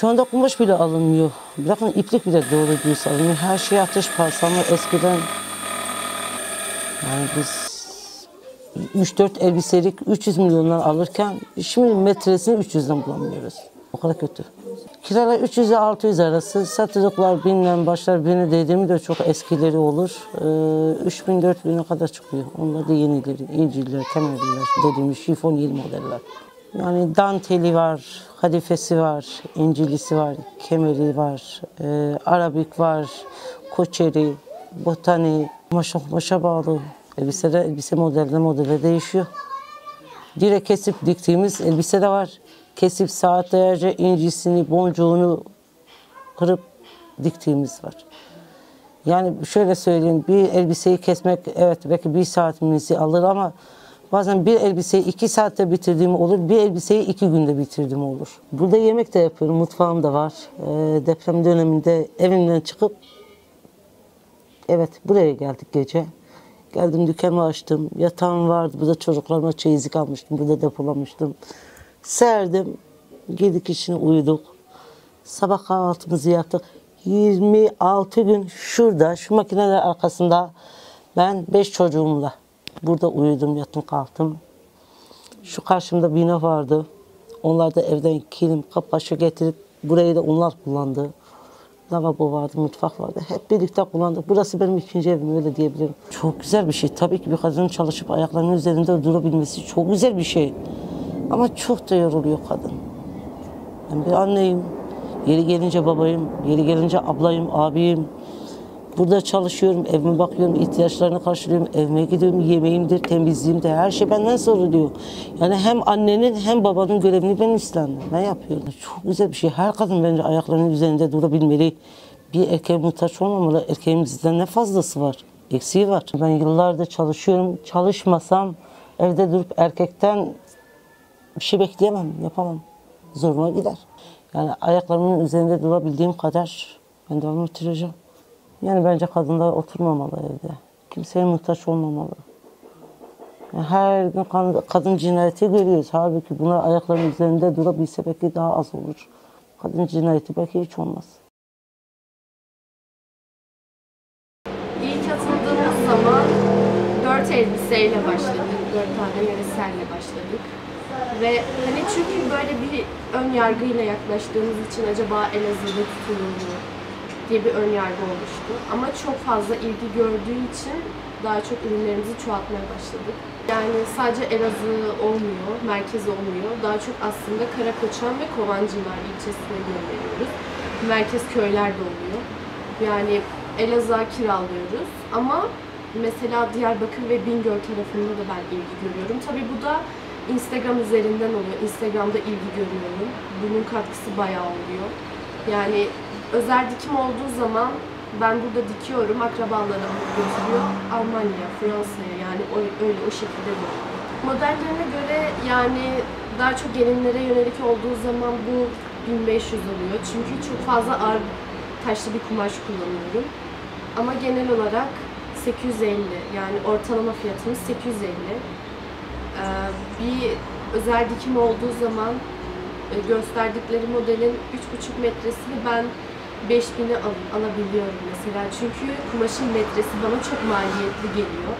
Şu anda kumaş bile alınmıyor. Bırakın iplik bile doğru düz alınmıyor. Her şey ateş pahası ama eskiden yani biz 3-4 elbiselik 300 milyondan alırken şimdi metresini 300'den bulamıyoruz. O kadar kötü. Kiralar 300 ile 600 arası. Satılıklar binden başlar. Bini dediğim de çok eskileri olur. Ee, 3000 4000'e kadar çıkıyor. Onlar da yenileri, inciller, kemerliler dediğimiz şifon yeni modeller. Yani danteli var, kadifesi var, incilisi var, kemeri var, e, arabik var, koçeri, botani, maşa, maşa bağlı. Elbiseler, elbise modeline modele değişiyor. Direkt kesip diktiğimiz elbise de var. Kesip saatlerce incisini, boncuğunu kırıp diktiğimiz var. Yani şöyle söyleyeyim, bir elbiseyi kesmek evet belki bir saatimizi alır ama bazen bir elbiseyi iki saatte bitirdiğim olur, bir elbiseyi iki günde bitirdiğim olur. Burada yemek de yapıyorum, mutfağım da var. Ee, deprem döneminde evimden çıkıp evet buraya geldik gece. Geldim dükkanımı açtım. Yatağım vardı. Burada çocuklarıma çeyizlik almıştım. Burada depolamıştım. Serdim. Girdik içine uyuduk. Sabah kahvaltımızı yaptık. 26 gün şurada, şu makineler arkasında ben 5 çocuğumla burada uyudum, yattım, kalktım. Şu karşımda bina vardı. Onlar da evden kilim, kapbaşı getirip burayı da onlar kullandı. Lavabo vardı, mutfak vardı. Hep birlikte kullandık. Burası benim ikinci evim öyle diyebilirim. Çok güzel bir şey. Tabii ki bir kadının çalışıp ayaklarının üzerinde durabilmesi çok güzel bir şey. Ama çok da yoruluyor kadın. Ben bir anneyim. Yeri gelince babayım, yeri gelince ablayım, abiyim. Burada çalışıyorum, evime bakıyorum, ihtiyaçlarını karşılıyorum, evime gidiyorum, yemeğimdir, temizliğimdir, her şey benden soruluyor. Yani hem annenin hem babanın görevini ben üstlendim, ben yapıyorum. Çok güzel bir şey. Her kadın bence ayaklarının üzerinde durabilmeli. Bir erkeğe muhtaç olmamalı. Erkeğin bizden ne fazlası var? Eksiği var. Ben yıllardır çalışıyorum. Çalışmasam evde durup erkekten bir şey bekleyemem, yapamam. Zoruma gider. Yani ayaklarımın üzerinde durabildiğim kadar ben devam ettireceğim. Yani bence kadınlar oturmamalı evde. Kimseye muhtaç olmamalı. Yani her gün kadın, cinayeti görüyoruz. Halbuki bunlar ayaklarının üzerinde durabilse belki daha az olur. Kadın cinayeti belki hiç olmaz. İlk atıldığımız zaman dört elbiseyle başladık. Dört tane yöreselle başladık. Ve hani çünkü böyle bir ön yargıyla yaklaştığımız için acaba Elazığ'da tutulur mu diye bir ön yargı oluştu. Ama çok fazla ilgi gördüğü için daha çok ürünlerimizi çoğaltmaya başladık. Yani sadece Elazığ olmuyor, merkez olmuyor. Daha çok aslında Karakoçan ve Kovancılar ilçesine gönderiyoruz. Merkez köyler de oluyor. Yani Elazığ'a kiralıyoruz ama mesela Diyarbakır ve Bingöl tarafında da ben ilgi görüyorum. Tabii bu da Instagram üzerinden oluyor. Instagram'da ilgi görüyorum. Bunun katkısı bayağı oluyor. Yani özel dikim olduğu zaman ben burada dikiyorum, akrabalara alıp götürüyor. Almanya, Fransa'ya yani öyle o şekilde de oluyor. Modellerine göre yani daha çok gelinlere yönelik olduğu zaman bu 1500 oluyor. Çünkü çok fazla ağır taşlı bir kumaş kullanıyorum. Ama genel olarak 850 yani ortalama fiyatımız 850. Ee, bir özel dikim olduğu zaman gösterdikleri modelin 3,5 metresini ben 5000'e al, alabiliyorum mesela. Çünkü kumaşın metresi bana çok maliyetli geliyor.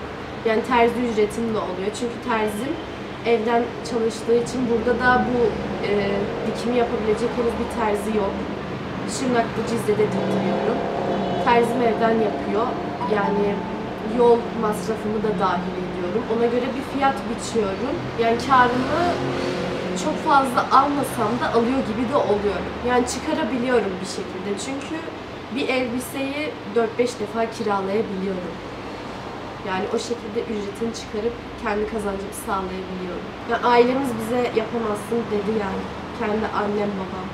Yani terzi ücretim de oluyor. Çünkü terzim evden çalıştığı için burada da bu e, dikimi yapabilecek henüz bir terzi yok. Şırnak'ta Cizre'de diktiriyorum. Terzim evden yapıyor. Yani yol masrafımı da dahil ediyorum. Ona göre bir fiyat biçiyorum. Yani karımı çok fazla almasam da alıyor gibi de oluyorum. Yani çıkarabiliyorum bir şekilde. Çünkü bir elbiseyi 4-5 defa kiralayabiliyorum. Yani o şekilde ücretini çıkarıp kendi kazancımı sağlayabiliyorum. Yani ailemiz bize yapamazsın dedi yani. Kendi annem babam.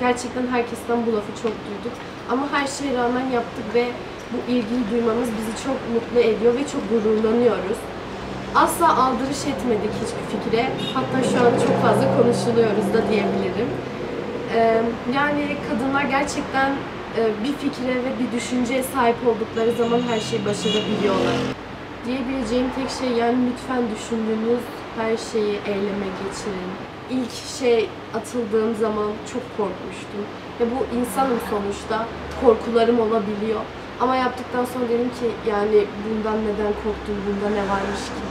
Gerçekten herkesten bu lafı çok duyduk. Ama her şeye rağmen yaptık ve bu ilgiyi duymamız bizi çok mutlu ediyor ve çok gururlanıyoruz. Asla aldırış etmedik hiçbir fikre. Hatta şu an çok fazla konuşuluyoruz da diyebilirim. Ee, yani kadınlar gerçekten e, bir fikre ve bir düşünceye sahip oldukları zaman her şeyi başarabiliyorlar. Diyebileceğim tek şey yani lütfen düşündüğünüz her şeyi eyleme geçirin. ilk şey atıldığım zaman çok korkmuştum. Ya bu insanım sonuçta. Korkularım olabiliyor. Ama yaptıktan sonra dedim ki yani bundan neden korktum, bunda ne varmış ki?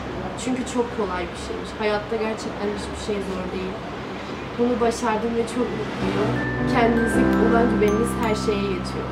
Çünkü çok kolay bir şeymiş. Hayatta gerçekten hiçbir şey zor değil. Bunu başardım ve çok mutluyum. Kendinize olan güveniniz her şeye yetiyor.